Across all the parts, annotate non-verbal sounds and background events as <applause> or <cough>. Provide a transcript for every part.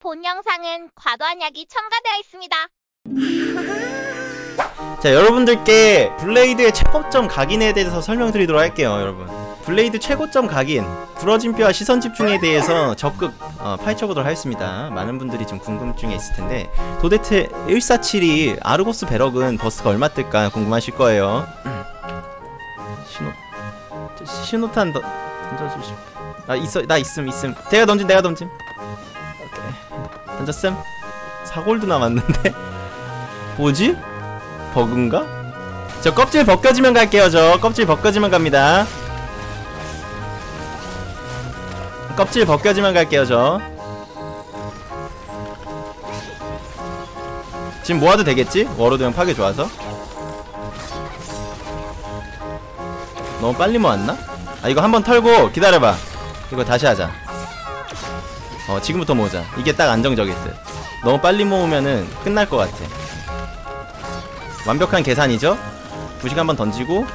본 영상은 과도한 약이 첨가되어 있습니다. <laughs> 자 여러분들께 블레이드의 최고점 각인에 대해서 설명드리도록 할게요 여러분. 블레이드 최고점 각인 부러진 뼈와 시선 집중에 대해서 적극 어, 파헤쳐보도록 하겠습니다. 많은 분들이 좀 궁금증이 있을 텐데 도대체 1472 아르고스 배럭은 버스가 얼마 뜰까 궁금하실 거예요. <clears throat> 신호 저 신호탄 더, 던져주시 아 있어 나 있음 있음. 내가 던짐 내가 던짐 던졌음 4골드 남았는데 뭐지? 버그인가? 저 껍질 벗겨지면 갈게요 저 껍질 벗겨지면 갑니다 껍질 벗겨지면 갈게요 저 지금 모아도 되겠지? 워로드형 파괴 좋아서 너무 빨리 모았나? 아 이거 한번 털고 기다려봐 이거 다시 하자 어 지금부터 모으자 이게 딱 안정적일 듯 너무 빨리 모으면은 끝날 것 같아 완벽한 계산이죠? 부식 한번 던지고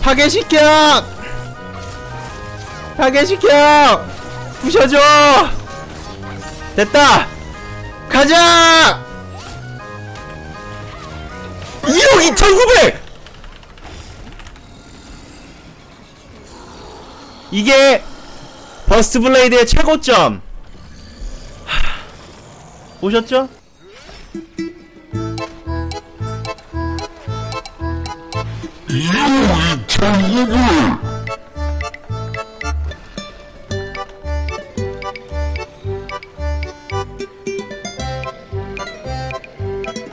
파괴시켜! 파괴시켜! 부셔줘! 됐다! 가자! 1억 2900! 이게 버스트 블레이드의 최고점! 보셨죠? 이름이 천국을